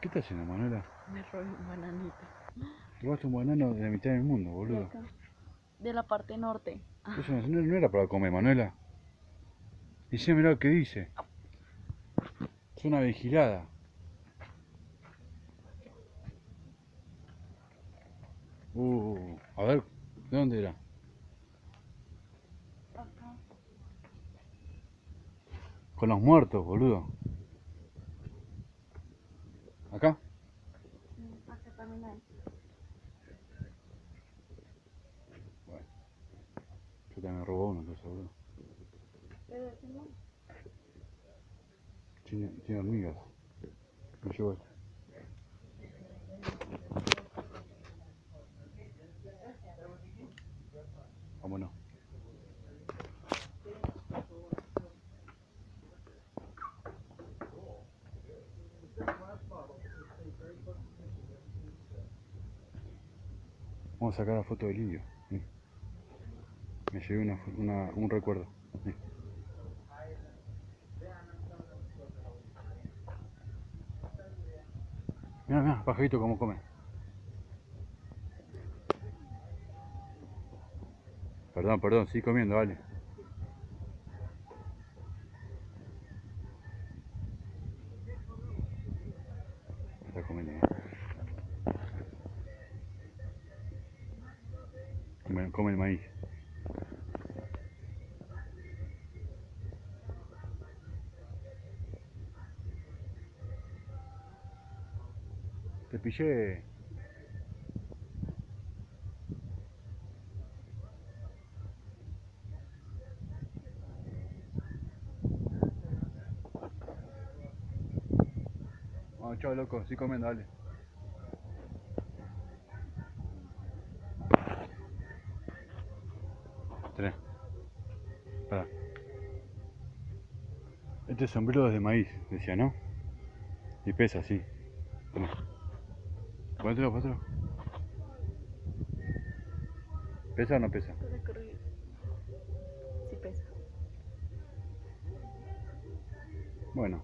¿Qué estás haciendo, Manuela? Me robé un bananito. Robaste un banano de la mitad del mundo, De boludo. acá. De la parte norte. Eso no, no era para comer, Manuela. Sí, mirá lo que dice. Es una vigilada. Uh, a ver, ¿de dónde era? Acá. Con los muertos, boludo. ¿Acá? Acá también hay. Yo también robó uno, entonces, boludo. Pero no. Tiene, tiene hormigas. Me llevo este. Vámonos. Vamos a sacar la foto del indio. Me llevé una, una- un recuerdo. Mira, mira, pajarito cómo come. Perdón, perdón, sigue comiendo, vale. Está comiendo. Come, el maíz. Te pillé. Chao, loco. Sí comiendo, dale. Pará. Este sombrero es de maíz, decía, ¿no? Y pesa, sí. Toma. Póntelo. ¿Pesa o no pesa? Sí pesa. Bueno,